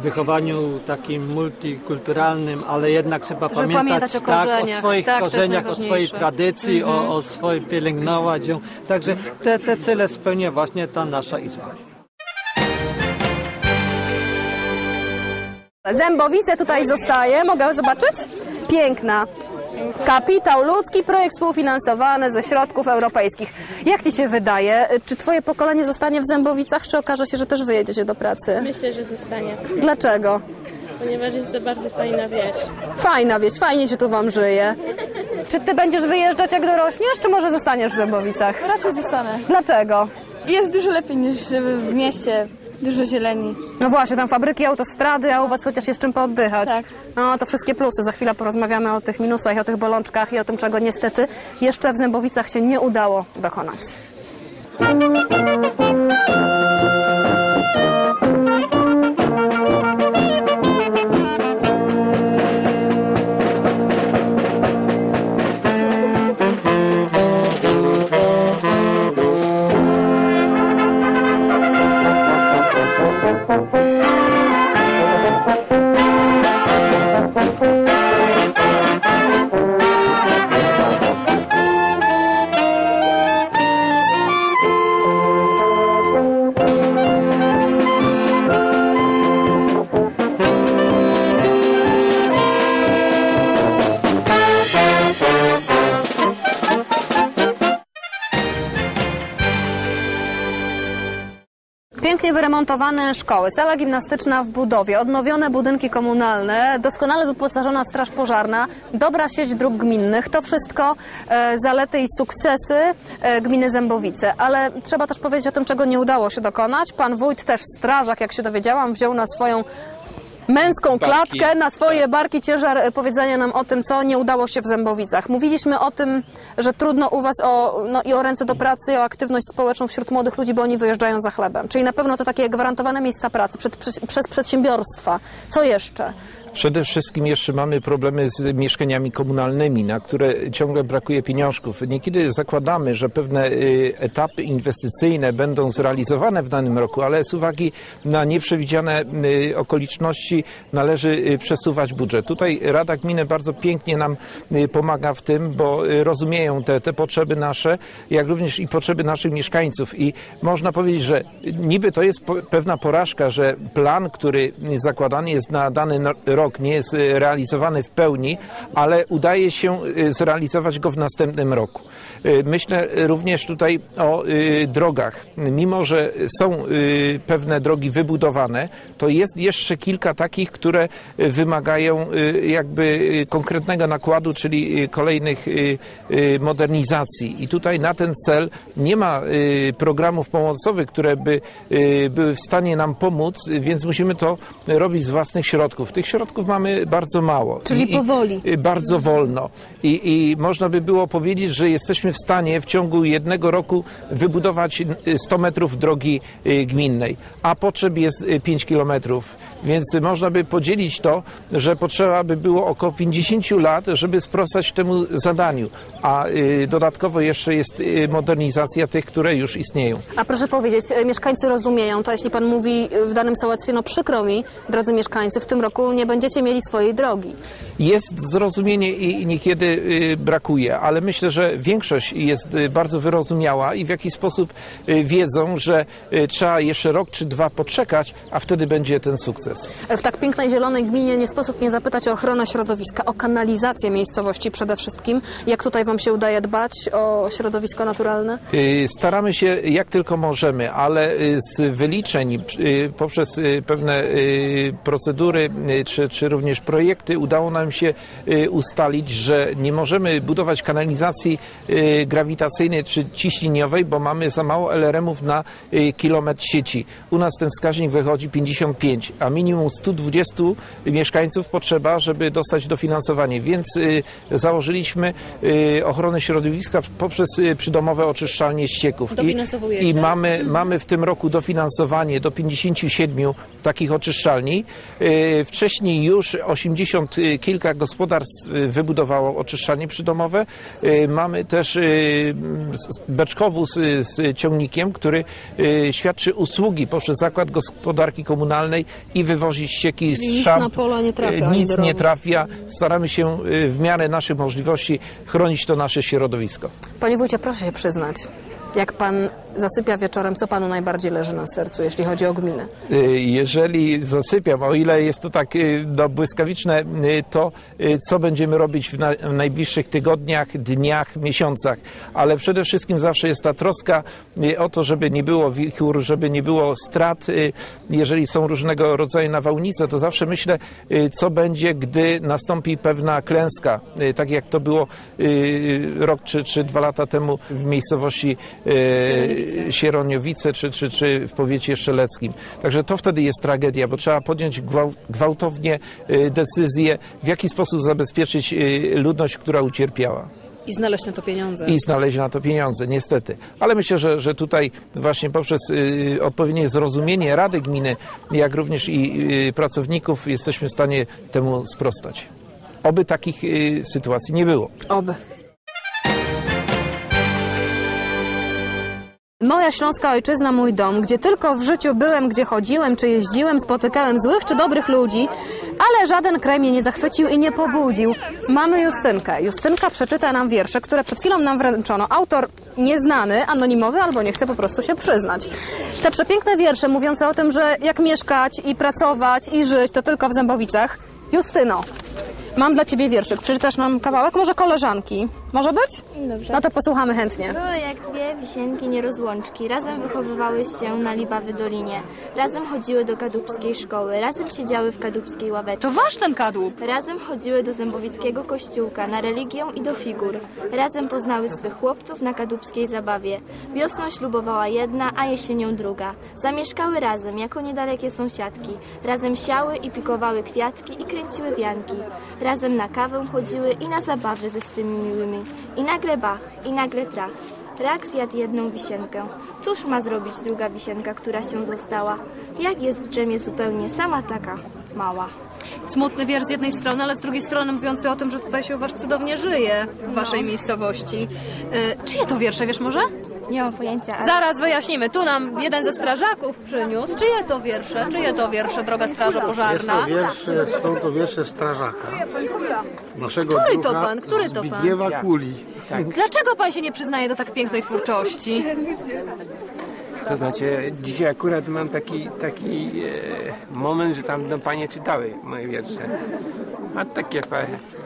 wychowaniu takim multikulturalnym, ale jednak trzeba Żeby pamiętać pamiętać o tak, o swoich Tak, korzeniach, o swojej. Mhm. tradycji, o, o swojej pielęgnować ją. Także te, te cele spełnia właśnie ta nasza izba. Zębowice tutaj zostaje, mogę zobaczyć? Piękna. Kapitał ludzki, projekt współfinansowany ze środków europejskich. Jak Ci się wydaje, czy Twoje pokolenie zostanie w Zębowicach, czy okaże się, że też wyjedziecie do pracy? Myślę, że zostanie, Dlaczego? ponieważ jest to bardzo fajna wieś. Fajna wieś, fajnie się tu Wam żyje. Czy Ty będziesz wyjeżdżać jak dorośniesz, czy może zostaniesz w Zębowicach? Raczej zostanę. Dlaczego? Jest dużo lepiej niż w mieście. Dużo zieleni. No właśnie, tam fabryki, autostrady, a u Was chociaż jest czym pooddychać. Tak. No to wszystkie plusy. Za chwilę porozmawiamy o tych minusach o tych bolączkach i o tym, czego niestety jeszcze w Zębowicach się nie udało dokonać. Wyremontowane szkoły, sala gimnastyczna w budowie, odnowione budynki komunalne, doskonale wyposażona straż pożarna, dobra sieć dróg gminnych. To wszystko e, zalety i sukcesy e, gminy Zębowice. Ale trzeba też powiedzieć o tym, czego nie udało się dokonać. Pan wójt też strażak, jak się dowiedziałam, wziął na swoją męską klatkę, na swoje barki ciężar e, powiedzenia nam o tym, co nie udało się w Zębowicach. Mówiliśmy o tym, że trudno u Was o, no, i o ręce do pracy, i o aktywność społeczną wśród młodych ludzi, bo oni wyjeżdżają za chlebem. Czyli na pewno to takie gwarantowane miejsca pracy przed, przez, przez przedsiębiorstwa. Co jeszcze? Przede wszystkim jeszcze mamy problemy z mieszkaniami komunalnymi, na które ciągle brakuje pieniążków. Niekiedy zakładamy, że pewne y, etapy inwestycyjne będą zrealizowane w danym roku, ale z uwagi na nieprzewidziane y, okoliczności należy y, przesuwać budżet. Tutaj Rada Gminy bardzo pięknie nam pomaga w tym, bo rozumieją te, te potrzeby nasze, jak również i potrzeby naszych mieszkańców. I można powiedzieć, że niby to jest pewna porażka, że plan, który zakładany jest na dany no- rok, nie jest y, realizowany w pełni, ale udaje się y, zrealizować go w następnym roku. Y, Myślę również tutaj o drogach. Mimo, że są pewne drogi wybudowane, to jest jeszcze kilka takich, które wymagają jakby konkretnego nakładu, czyli kolejnych modernizacji. I tutaj na ten cel nie ma programów pomocowych, które by były w stanie nam pomóc, więc musimy to robić z własnych środków. Tych środków mamy bardzo mało. Czyli I- i- powoli. y, bardzo wolno. I, I można by było powiedzieć, że jesteśmy w stanie w ciągu jednego roku wybudować y, 100 metrów drogi y, gminnej, a potrzeb jest y, 5 kilometrów. Więc y, można by podzielić to, że potrzeba by było około 50 lat, żeby sprostać temu zadaniu. A y, dodatkowo jeszcze jest y, modernizacja tych, które już istnieją. A proszę powiedzieć, mieszkańcy rozumieją to, jeśli Pan mówi w danym sołectwie, no przykro mi, drodzy mieszkańcy, w tym roku nie będziecie mieli swojej drogi. Jest zrozumienie i niekiedy y, brakuje, ale myślę, że większość jest y, bardzo wyrozumiała i w jakiś sposób y, wiedzą, że trzeba jeszcze rok czy dwa poczekać, a wtedy będzie ten sukces. W tak pięknej zielonej gminie nie sposób nie zapytać o ochronę środowiska, o kanalizację miejscowości przede wszystkim. Jak tutaj Wam się udaje dbać o środowisko naturalne? Staramy się jak tylko możemy, ale z wyliczeń poprzez pewne procedury czy, czy również projekty udało nam się y, ustalić, że nie możemy budować kanalizacji y, grawitacyjnej czy ciśnieniowej, bo mamy za mało LRM-ów na y, kilometr sieci. U nas ten wskaźnik wychodzi 55, a minimum 120 mieszkańców potrzeba, żeby dostać dofinansowanie, więc założyliśmy ochronę środowiska poprzez przydomowe oczyszczalnie ścieków. I? I mamy, mamy w tym roku dofinansowanie do 57 takich oczyszczalni. Wcześniej już 80 y, kilka gospodarstw y, wybudowało oczyszczalnie przydomowe. Y, Mamy też beczkowóz z ciągnikiem, który świadczy usługi poprzez Zakład Gospodarki Komunalnej i wywozi ścieki Czyli z nic szamp. na pola nie trafia, Nic nie trafia. Staramy się w miarę naszych możliwości chronić to nasze środowisko. Panie wójcie, proszę się przyznać. Jak pan zasypia wieczorem, co panu najbardziej leży na sercu, jeśli chodzi o gminę? Y, Jeżeli zasypiam, o ile jest to tak y, no, błyskawiczne, y, to co będziemy robić w, na, w najbliższych tygodniach, dniach, miesiącach. Ale przede wszystkim zawsze jest ta troska o to, żeby nie było wichur, żeby nie było strat. Jeżeli są różnego rodzaju nawałnice, to zawsze myślę, co będzie, gdy nastąpi pewna klęska, tak jak to było rok czy, czy dwa lata temu w miejscowości Sieroniowice czy, czy, czy w powiecie strzeleckim. Także to wtedy jest tragedia, bo trzeba podjąć gwałt, gwałtownie y, decyzję, w jaki sposób zabezpieczyć y, ludność, która ucierpiała I znaleźć na to pieniądze. i znaleźć na to pieniądze, niestety. Ale myślę, że, że tutaj właśnie poprzez y, odpowiednie zrozumienie Rady Gminy, jak również i y, pracowników jesteśmy w stanie temu sprostać. Oby takich y, sytuacji nie było. Oby. Moja śląska ojczyzna, mój dom, gdzie tylko w życiu byłem, gdzie chodziłem, czy jeździłem, spotykałem złych czy dobrych ludzi, ale żaden kraj mnie nie zachwycił i nie pobudził. Mamy Justynkę. Justynka przeczyta nam wiersze, które przed chwilą nam wręczono. Autor nieznany, anonimowy albo nie chce po prostu się przyznać. Te przepiękne wiersze mówiące o tym, że jak mieszkać i pracować i żyć, to tylko w Zębowicach. Justyno, mam dla ciebie wierszyk. Przeczytasz nam kawałek? Może koleżanki? Może być? Dobrze. No to posłuchamy chętnie. Były jak dwie wisienki nierozłączki, razem wychowywały się na Libawy Dolinie, razem chodziły do kadubskiej szkoły, razem siedziały w kadubskiej ławeczce. To wasz ten kadłub. Razem chodziły do zębowickiego kościółka, na religię i do figur. Razem poznały swych chłopców na kadubskiej zabawie. Wiosną ślubowała jedna, a jesienią druga. Zamieszkały razem, jako niedalekie sąsiadki. Razem siały i pikowały kwiatki i kręciły wianki. Razem na kawę chodziły i na zabawy ze swymi miłymi. I nagle bach, i nagle trach. Rak zjadł jedną wisienkę. Cóż ma zrobić druga wisienka, która się została? Jak jest w drzemie zupełnie sama taka mała? Smutny wiersz z jednej strony, ale z drugiej strony mówiący o tym, że tutaj się u was cudownie żyje w waszej miejscowości. Y, czyje to wiersze, wiesz może? Nie mam pojęcia, ale... Zaraz wyjaśnimy. Tu nam jeden ze strażaków przyniósł. Czyje to wiersze? Czyje to wiersze, droga strażo pożarna? Wiersze, są to wiersze strażaka. Naszego Który to pan? Który to pan? Zbigniewa Kuli. Dlaczego pan się nie przyznaje do tak pięknej twórczości? To znaczy, dzisiaj akurat mam taki, taki e, moment, że tam do panie czytały moje wiersze. A takie pa,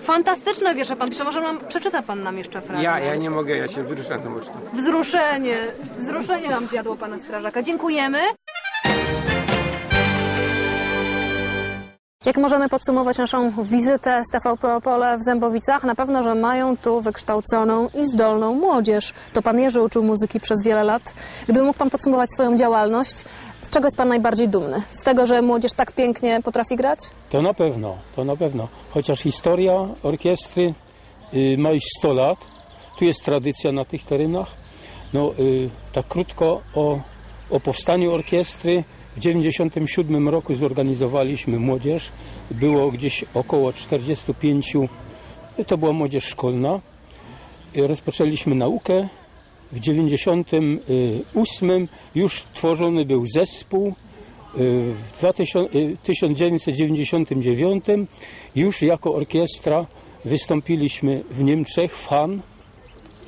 Fantastyczne wiersze pan pisze. Może nam, przeczyta pan nam jeszcze fragment? ja, ja nie mogę, ja się wzruszam to mocno. Wzruszenie. Wzruszenie nam zjadło pana strażaka. Dziękujemy. Jak możemy podsumować naszą wizytę z TVP Opole w Zębowicach? Na pewno, że mają tu wykształconą i zdolną młodzież. To pan Jerzy uczył muzyki przez wiele lat. Gdyby mógł pan podsumować swoją działalność, z czego jest pan najbardziej dumny? Z tego, że młodzież tak pięknie potrafi grać? To na pewno, to na pewno. Chociaż historia orkiestry y, ma już 100 lat, tu jest tradycja na tych terenach. No, y, tak krótko o, o powstaniu orkiestry. W 1997 roku zorganizowaliśmy młodzież. Było gdzieś około 45, to była młodzież szkolna. Rozpoczęliśmy naukę. W 1998 już tworzony był zespół. W 2000, y, 1999 już jako orkiestra wystąpiliśmy w Niemczech, w Han.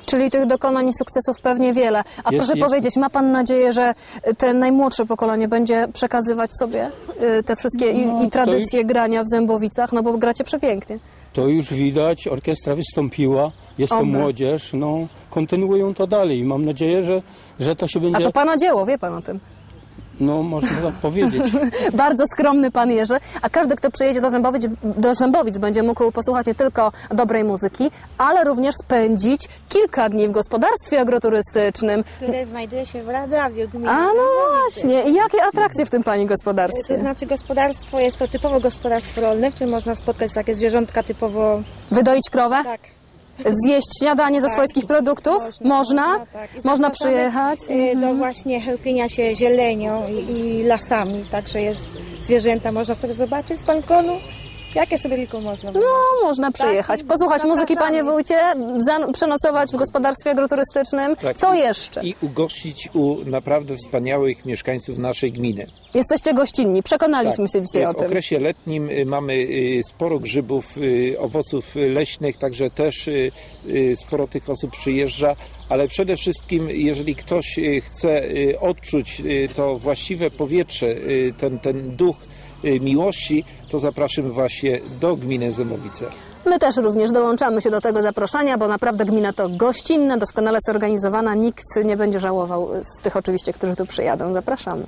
Czyli tych dokonań i sukcesów pewnie wiele. A Jest- proszę jest. powiedzieć, ma pan nadzieję, że te najmłodsze pokolenie będzie przekazywać sobie y, te wszystkie i, No, i to tradycje grania w Zębowicach? No bo gracie przepięknie. To już widać, orkiestra wystąpiła, jest to Oby. młodzież, no kontynuują to dalej. Mam nadzieję, że, że to się A będzie, to pana dzieło, wie pan o tym. No można tak powiedzieć. Bardzo skromny pan Jerzy. A każdy, kto przyjedzie do Zębowic, do Zębowic będzie mógł posłuchać nie tylko dobrej muzyki, ale również spędzić kilka dni w gospodarstwie agroturystycznym. które znajduje się w Radowiu, gminie A no właśnie. I jakie atrakcje w tym pani To gospodarstwie? znaczy gospodarstwo jest to typowo gospodarstwo rolne, w którym można spotkać takie zwierzątka typowo Wydoić krowę? tak. Zjeść śniadanie ze Tak. swojskich produktów? Można? tak. Można zapraszamy, przyjechać? y, Do właśnie chełpienia się zielenią i, i lasami, także jest zwierzęta, można sobie zobaczyć z balkonu. Jakie sobie tylko można. No, można przyjechać, posłuchać muzyki, panie wójcie, przenocować w gospodarstwie agroturystycznym. Tak. Co jeszcze? I ugościć u naprawdę wspaniałych mieszkańców naszej gminy. Jesteście gościnni, przekonaliśmy się dzisiaj o w tym. okresie letnim y, mamy y, sporo grzybów, y, owoców leśnych, także też sporo tych osób przyjeżdża, ale przede wszystkim, jeżeli ktoś chce odczuć to właściwe powietrze, ten, ten duch miłości, to zapraszamy właśnie do gminy Zemowice. My też również dołączamy się do tego zaproszenia, bo naprawdę gmina to gościnna, doskonale zorganizowana. Nikt nie będzie żałował z tych oczywiście, którzy tu przyjadą. Zapraszamy.